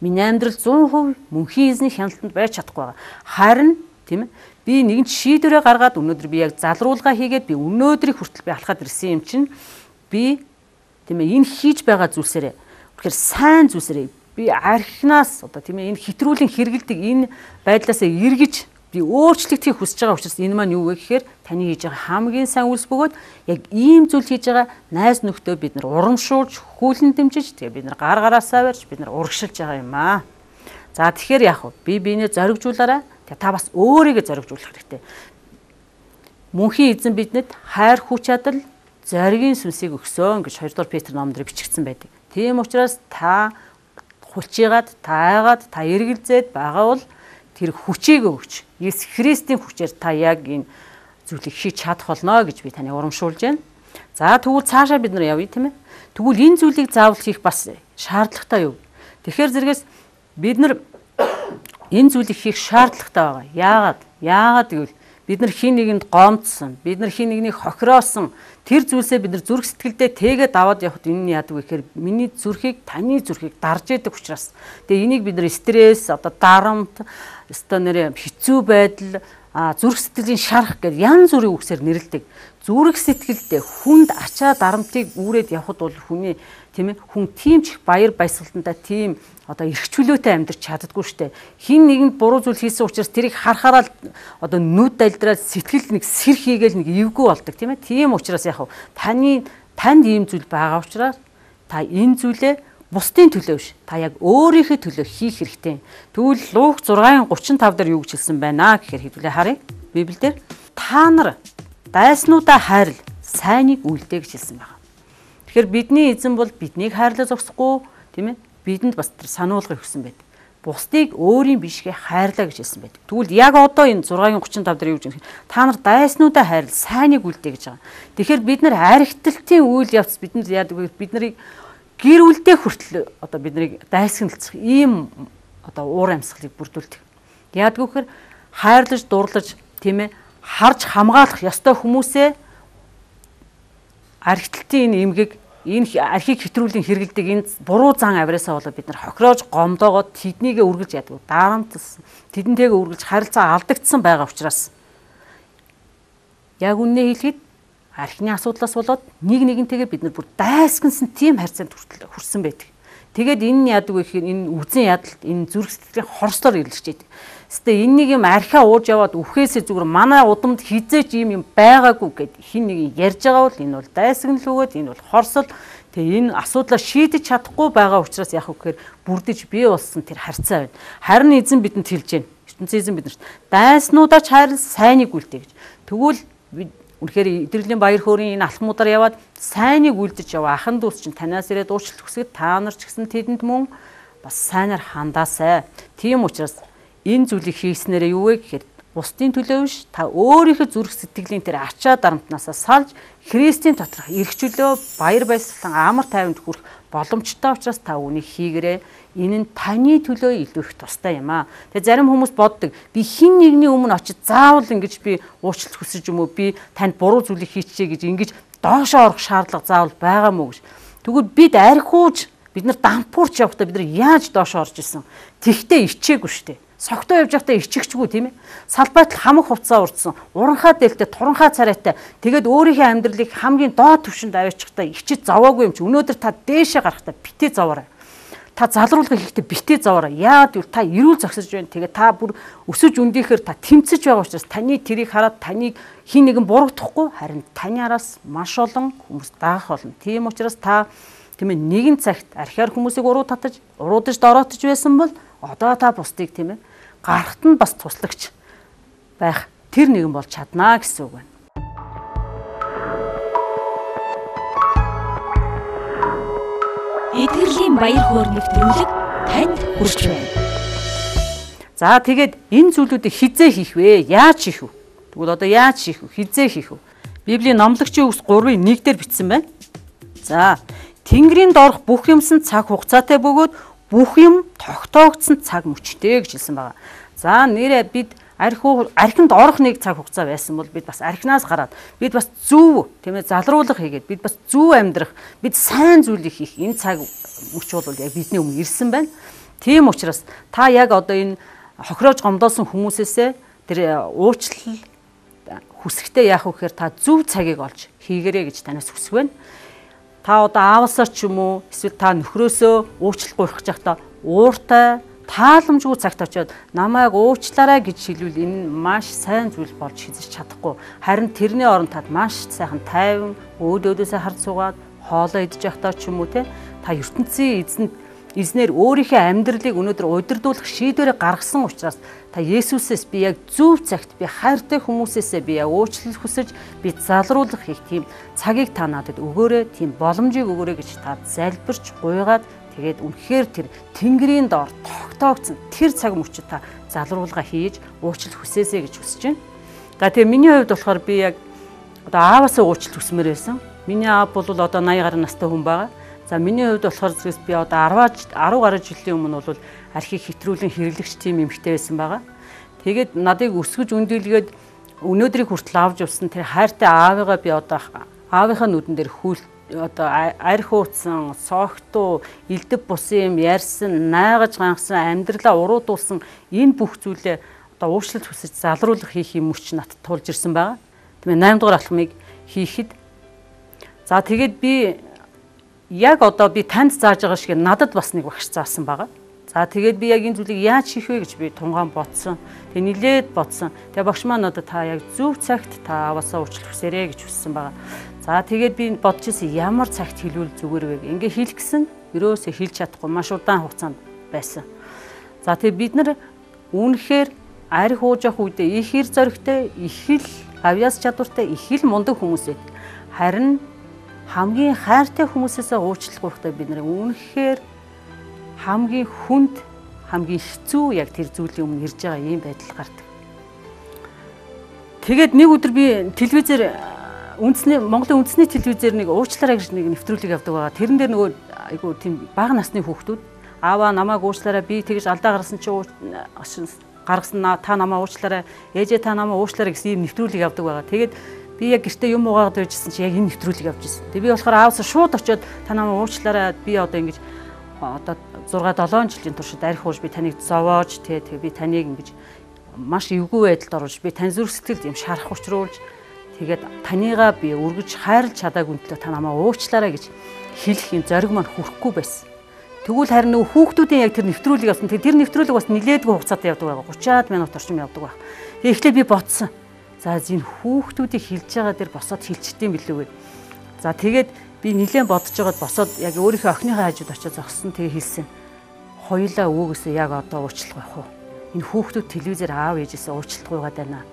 миний амьдрал 100% мөнхийн эзний хяналтанд байж чадахгүй байгаа. Харин тийм ээ би нэгэн шийдвэрээ гаргаад өнөөдөр би яг залруулга хийгээд би өнөөдрийг хүртэл би алхаад ирсэн юм чинь би тийм ээ энэ хийж байгаа зүйлсээрээ тэгэхээр сайн зүйлсээрээ би архинаас одоо тийм ээ энэ хитрүүлэн хэрэгэлдэг энэ байдлаасаа эргэж би өөрчлөгдөхийг хүсэж байгаа учраас энэ маань юу вэ гэхээр таны хийж байгаа хамгийн сайн үйлс бөгөөд яг ийм зүйл хийж байгаа найз нөхдөө бид нар урамшуулж хүлэн дэмжиж тэгээ бид нар гар гараасаа барьж бид нар урагшилж байгаа юм аа. За тэгэхээр яах вэ? Би биенээ зоригжуулаарай. Тэгээ та бас өөрийгөө зоригжуулах хэрэгтэй. Мөнхийн эзэн бидэнд хайр хүч чадал зоригийн сүнсийг өгсөн гэж 2 дугаар Петр номдэр бичигдсэн байдаг. Тийм учраас та хулчигаад, та айгаад, та эргэлзээд байгаа бол тэр хүчийг өгч Есүс Христийн хүчээр та яг энэ зүйлийг хийж чадах болно гэж би таны урамшуулж байна. За тэгвэл цаашаа бид нар явъя тийм ээ. Тэгвэл энэ зүйлийг заавал хийх бас шаардлагатай юу? Тэгэхээр зэрэгс бид нар энэ зүйлийг хийх шаардлагатай байгаа. Яагаад? Яагаад гэвэл бид нар хин нэгэнд гомдсон, бид нар хин нэгнийг хохироосон тэр зүйлсээ бид нар зүрх сэтгэлдээ тэгээд аваад явахд энэ нь яадаг вэ гэхээр миний зүрхийг таны зүрхийг дарж яадаг учраас. Тэгээ энийг бид нар стресс, одоо дарамт, өстой нэрээ хэцүү байдал зүрх сэтгэлийн шарах гэдэг янз бүрийн үгсээр нэрлэдэг. Зүрх сэтгэлдээ хүнд ачаа дарамтыг үүрээд явхад бол хүний тийм ээ хүн тийм ч баяр баясгалантаа тийм одоо эрхчлөөтэй амьдрч чаддаггүй штэ. Хин нэгэнд буруу зүйл хийсэн учраас тэрийг харахаараа одоо нүд дальдраад сэтгэл нэг сэр хийгээл нэг эвгүй болдог тийм ээ. Тийм учраас яг таны танд ийм зүйл байгаа учраас та энэ зүйлээ бусдын төлөө биш. Та яг өөрийнхөө төлөө хийх хэрэгтэй. Тэгвэл Луг 6:35 дээр юу гэж хэлсэн байна гэхээр хэдүүлээ харъя. Библиэлд та нар дайснуудаа хайрл сайныг үлдээ гэж хэлсэн байна. Тэгэхээр бидний эзэн бол биднийг хайрлаа зогсохгүй тийм ээ бидэнд бас тэр сануулгыг өгсөн байдаг. Бусдыг өөрийн бишгээ хайрлаа гэж хэлсэн байдаг. Тэгвэл яг одоо энэ 6:35 дээр юу гэж хэлэх та нар дайснуудаа хайрл сайныг үлдээ гэж байгаа. Тэгэхээр бид нар архитектийн үйл явц бидэнд яадаг вэ? Бид нарыг гэр бүлдээ хүртэл одоо биднийг дайсагналцах ийм одоо уур амьсгалыг бүрдүүлдэг. Яадгүй гэхээр хайрлаж дурлаж тийм ээ харж хамгаалах ёстой хүмүүсээ архитектийн энэ эмгэг энэ архийг хэтрүүлийн хэрэгэлдэг энэ буруу зан авираасаа болоод бид нар хохироож гомдоогоод тэднийгээ үргэлж яддаг. Дарамтлсан. Тэдэнтэйгээ үргэлж харилцаа алдагдсан байгаа учраас яг үнэ хэлэхэд архины асуудлаас болоод нэг нэгнтэйгээ бид нар бүр дайсгансан тийм харьцаанд хүрсэн байдаг. Тэгээд энэ нь яадаг вэ гэхээр энэ үзэн ядалт энэ зүрх сэтгэлийн хорслоор илэрч байдаг. Гэтэ энэ нэг юм архиа ууж яваад үхээсээ зүгээр манай удамд хизээч юм юм байгаагүй гэд хин нэг ярьж байгаа бол энэ бол дайсагнал өгөөд энэ бол хорсол Тэгээ энэ асуудлаа шийдэж чадахгүй байгаа учраас яах вэ гэхээр бүрдэж бий болсон тэр харьцаа байна. Харин эзэн бидэнд хэлж байна. ертөнцийн эзэн биднэрт дайснуудаа ч хайрлан сайныг үлдээ гэж. Тэгвэл Үнэхээр эдгэрлийн баяр хөөрийн энэ алхмуудаар яваад сайныг үлдэж яваа ахан дүүс чинь танаас ирээд уучлалт хүсгээд та нар ч гэсэн тэдэнд мөн бас сайнаар хандаасай. Тийм учраас энэ зүйлийг хийснээрээ юу вэ гэхээр бусдын төлөө биш та өөрийнхөө зүрх сэтгэлийн тэр ачаа дарамтнаасаа салж Христийн доторх эрх чөлөө баяр баясгалан амар тайванд хүрэх боломжтой учраас та үнийг хийгэрээ энэ нь таны төлөө илүү их тустай юм аа. Тэгээ зарим хүмүүс боддог би хин нэгний өмнө очиж заавал ингэж би уучлалт хүсэж юм уу би танд буруу зүйлийг хийчихье гэж ингэж доошоо орох шаардлага заавал байгаа мó гэж. Тэгвэл бид архиуж бид нар дампуурч явахдаа бид нар яаж доошоо орж исэн. Тэгтээ ичээгүй шүү дээ Согтоо явж байхдаа ичигчгүй тийм ээ. Салбайтал хамаг хувцас урдсан, уранхаа дээлтэй, туранхаа царайтай. Тэгээд өөрийнхөө амьдралыг хамгийн доод түвшинд аваачихдаа ичиж заваагүй юм чи. Өнөөдөр та дээшээ гарахтаа битээ заваарай. Та залруулга хийхдээ битээ заваарай. Яад гэвэл та эрүүл зогсож байна. Тэгээд та бүр өсөж өндийхээр та тэмцэж байгаа учраас таны тэрийг хараад таныг хин нэгэн буруутгахгүй харин таны араас маш олон хүмүүс даах болно. Тийм учраас та тийм ээ нэгэн цагт архиар хүмүүсийг уруу татаж, уруудаж дороотож байсан бол одоо та бусдыг тийм ээ гарахт нь бас туслагч байх тэр нэгэн бол чаднаа гэсэн үг байна. Итгэрлийн баяр хөөр нэвтрүүлэг танд хүрч байна. За тэгээд энэ зүйлүүдийг хизээ хийх вэ? Яаж хийх вэ? Тэгвэл одоо яаж хийх вэ? Хизээ хийх вэ? Библийн номлогчийн үгс 3-ын 1 дээр бичсэн байна. За, Тэнгэрийн доорх бүх юмсан цаг хугацаатай бөгөөд бүх юм тогтоогдсон цаг мөчтэй гэж хэлсэн байгаа. За нэрээ бид архи архинд орох нэг цаг хугацаа байсан бол бид бас архинаас гараад бид бас зөв тийм ээ залруулах хийгээд бид бас зөв амьдрах бид сайн зүйлийг хийх энэ цаг мөч бол яг бидний өмнө ирсэн байна. Тийм учраас та яг одоо энэ хохироож гомдоосон хүмүүсээсээ тэр уучлал хүсэхдээ яах вэ гэхээр та зөв цагийг олж хийгэрэй гэж танаас хүсэх байна. Та одоо аавасаар ч юм уу эсвэл та нөхрөөсөө уучлал гуйх гэж байхдаа ууртай тааламжгүй цагт очиод намайг уучлаарай гэж хэлвэл энэ маш сайн зүйл болж хийж чадахгүй. Харин тэрний оронд тад маш сайхан тайван өөдөөдөөсөө хард суугаад хоолоо идэж явахдаа ч юм уу те та ертөнцийн эзэнд эзнэр өөрийнхөө амьдралыг өнөөдөр удирдуулах шийдвэрээ гаргасан учраас та Есүсээс би яг зөв цагт би хайртай хүмүүсээсээ би яг уучлал хүсэж би залруулах их тийм цагийг та надад өгөөрэй, тийм боломжийг өгөөрэй гэж та залбирч гуйгаад тэгээд үнэхээр тэр Тэнгэрийн доор тогтоогдсон тэр цаг мөчид та залруулга хийж уучлал хүсээсэй гэж хүсэж байна. За тэгээ миний хувьд болохоор би яг одоо ааваасаа уучлал хүсмээр байсан. Миний аав бол одоо 80 гаруй настай хүн байгаа. За миний хувьд болохоор зэрэгс би одоо 10 10 гаруй жилийн өмнө бол архийг хэтрүүлэн хэрэглэгч тийм эмэгтэй байсан байгаа. Тэгээд надыг өсгөж өндөлгээд өнөөдрийг хүртэл авч явсан тэр хайртай аавыгаа би одоо аавынхаа нүдэн дээр хүл одоо арх ууцсан, согтуу, илдэв бусын юм ярьсан, найгаж гангасан, амьдралаа уруудуулсан энэ бүх зүйлээ одоо уучлалт хүсэж залруулах хийх юм өч надад тулж ирсэн байгаа. Тийм ээ 8 дугаар алхмыг хийхэд за тэгээд би яг одоо би танд зааж байгаа шиг надад бас нэг багш заасан байгаа. За тэгээд би яг энэ зүйлийг яаж хийх вэ гэж би тунгаан бодсон. Тэг нилээд бодсон. Тэгээ багш маань надад та яг зөв цагт та аваасаа уучлах хүсэрэ гэж хүссэн байгаа. За тэгээд би бодож ирсэн ямар цагт хэлвэл зүгээр вэ? Ингээ хэлэх гэсэн ерөөсөө хэлж чадахгүй маш удаан хугацаанд байсан. За тэгээд бид нар үүнхээр арх ууж явах үедээ их хэр зоригтой, их л авьяас чадвартай, их л мундаг хүмүүс байд. Харин хамгийн хайртай хүмүүсээсээ уучлах гуйхтай бид нэр үнэхээр хамгийн хүнд хамгийн хэцүү яг тэр зүйлийн өмнө ирж байгаа ийм байдал гардаг. Тэгээд нэг өдөр би телевизээр үндэсний Монголын үндэсний телевизээр нэг уучлаарай гэж нэг нэвтрүүлэг явдаг байгаа. Тэрэн дээр нөгөө айгу тийм бага насны хүүхдүүд аава намайг уучлаарай би тэгж алдаа гаргасан чи гаргасан та намайг уучлаарай ээжээ та намайг уучлаарай гэсэн ийм нэвтрүүлэг явдаг байгаа. Тэгээд би яг гэртээ юм уугаад байжсэн чи яг энэ нэвтрүүлэг явж ирсэн. Тэгээ би болохоор аавсаа шууд очиод та намайг уучлаарай би одоо ингэж одоо 6 7 жилийн туршид арх ууж би таныг зовоож тий тэгээ би таныг ингэж маш эвгүй байдалд оруулж би тань зүрх сэтгэлд юм шарах учруулж тэгээд танийгаа би өргөж хайрлж чадаагүй төлөө та намайг уучлаарай гэж хэлэх юм зориг маань хүрхгүй байсан. Тэгвэл харин нөгөө хүүхдүүдийн яг тэр нэвтрүүлэг болсон. Тэр нэвтрүүлэг бас нилээдгүй хугацаатай явдаг байгаа. 30-аад минут орчим явдаг байх. Тэгээ эхлээд би бодсон. За энэ хүүхдүүдийг хилж байгаа дэр босоод хилчдэм билүү вэ? За тэгээд би нилээн бодож байгаад босоод яг өөрийнхөө охиныхаа хажууд очиж зогссон тэгээ хэлсэн. Хоёулаа өвгөөсөө яг одоо уучлах байх уу? Энэ хүүхдүүд телевизээр аав ээжээсээ уучлах гуйгаад байна.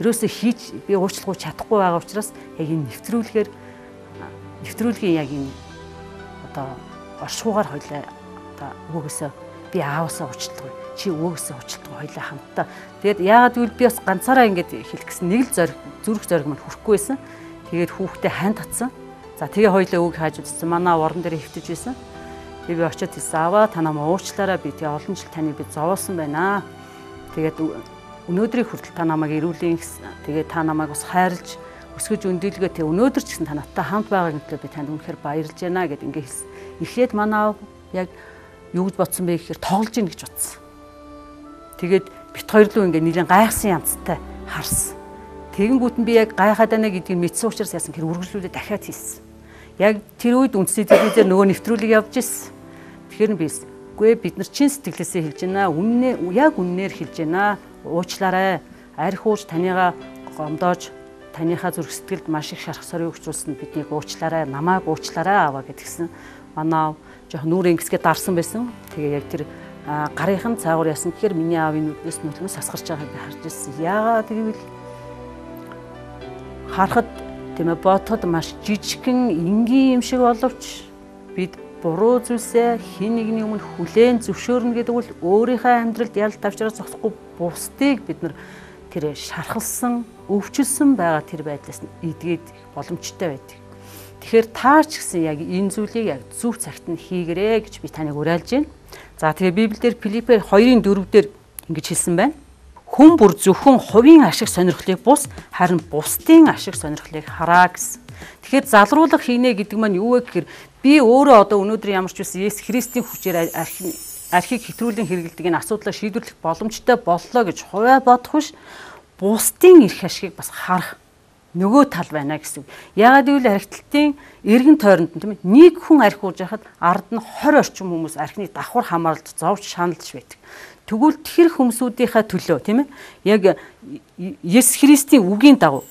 Ерөөсөө хийж би уучлах чадахгүй байгаа учраас яг энэ нэвтрүүлгээр нэвтрүүлгийн яг энэ одоо оршуугаар хоёлаа одоо өвгөөсөө би ааваасаа уучлах чи өвөөсөө уучлалтгүй хоёлаа хамтдаа. Тэгээд яагаад гэвэл би бас ганцаараа ингэж хэлэх гэсэн нэг л зориг зүрх зориг маань хүрхгүй байсан. Тэгээд хүүхдээ хань татсан. За тэгээ хоёлаа өвөг хааж үзсэн. Манай орон дээр хөвтөж байсан. Тэгээ би очиод хэлсэн аваа та намайг уучлаарай би тэгээ олон жил таныг би зовоосон байна. Тэгээд өнөөдрийг хүртэл та намайг ирүүлэн гэсэн. Тэгээ та намайг бас хайрлж өсгөж өндөлгөө тэг өнөөдөр ч гэсэн та надтай хамт байгаа гэвэл би танд үнэхээр баярлж байна гэд ингээ хэлсэн. Эхлээд манай яг юу гэж бодсон бэ гэхээр тоглож ийн гэж бодсон. Тэгээд бит хоёр лөө ингээ нэлен гайхсан янзтай харсан. Тэгэнгүүт нь би яг гайхаад байна гэдгийг мэдсэн учраас яасан хэр үргэлжлүүлээ дахиад хийсэн. Яг тэр үед үндсний телевизээр нөгөө нэвтрүүлэг явж ирсэн. Тэгэхээр би үгүй бид нар чин сэтгэлээсээ хэлж байна. Үннээ яг үннээр хэлж байна. Уучлаарай. Арх ууж таныгаа гомдоож таныхаа зүрх сэтгэлд маш их шарах сорыг өгчүүлсэн биднийг уучлаарай. Намааг уучлаарай аваа гэдгсэн. Манай жоох нүрэн гисгээ дарсан байсан. Тэгээ яг тэр гарынхан цаагуур ясан гэхээр миний аавын нүднээс нүлмэс асгарч байгааг би харж ирсэн. Яагаад гэвэл харахад тийм ээ бодоход маш жижигхэн энгийн юм шиг боловч бид буруу зүйлсээ хин нэгний өмнө хүлээн зөвшөөрнө гэдэг бол өөрийнхөө амьдралд ял тавчраас зогсохгүй бусдыг бид нар тэр шархалсан, өвчлсөн байгаа тэр байдлаас эдгээд боломжтой байдаг. Тэгэхээр таа ч гэсэн яг энэ зүйлийг яг зөв цагт нь хийгэрээ гэж би таныг уриалж байна. За тэгээ Библиэр Филиппер 2-ын 4-дэр ингэж хэлсэн байна. Хүн бүр зөвхөн хувийн ашиг сонирхлыг бус харин бусдын ашиг сонирхлыг хараа гэсэн. Тэгэхээр залруулах хийнэ гэдэг маань юу вэ гэхээр би өөрөө одоо өнөөдөр ямар ч үс Есүс Христийн хүчээр архины архийг хэтрүүлэн хэрэгэлдэг энэ асуудлаа шийдвэрлэх боломжтой боллоо гэж хувиа бодох биш бусдын эрх ашигыг бас харах нөгөө тал байна гэсэн. Яагаад гэвэл архитектийн эргэн тойронд тийм нэг хүн архиулж яхад ард нь 20 орчим хүмүүс архины давхар хамааралд зовж шаналж байдаг. Тэгвэл тэр хүмүүсүүдийнхээ төлөө тийм ээ яг Есүс Христийн үгийн дагуу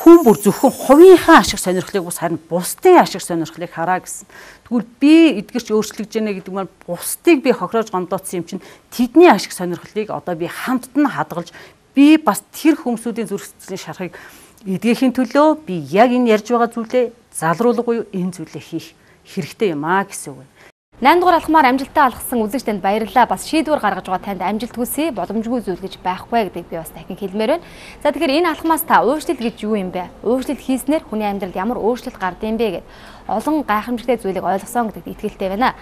хүн бүр зөвхөн хувийнхаа ашиг сонирхлыг бус харин бусдын ашиг сонирхлыг хараа гэсэн. Тэгвэл би эдгэрч өөрчлөгдөж гэнэ гэдэг маань бусдыг би хохироож гомдооцсон юм чинь тэдний ашиг сонирхлыг одоо би хамтд нь хадгалж би бас тэр хүмүүсийн зүрх сэтгэлийн шарахыг эдгэхийн төлөө би яг энэ ярьж байгаа зүйлээ залруулга буюу энэ зүйлээ хийх хэрэгтэй юм аа гэсэн үг. 8 дугаар алхмаар амжилтаа алгасан үзэгч танд баярлалаа. Бас шийдвэр гаргаж байгаа танд амжилт хүсье. Боломжгүй зүйл гэж байхгүй гэдэг би бас дахин хэлмээр байна. За тэгэхээр энэ алхмаас та өөрчлөлт гэж юу юм бэ? Өөрчлөлт хийснээр хүний амьдралд ямар өөрчлөлт гардыг бэ гэд олон гайхамшигтай зүйлийг ойлгосон гэдэгт итгэлтэй байна.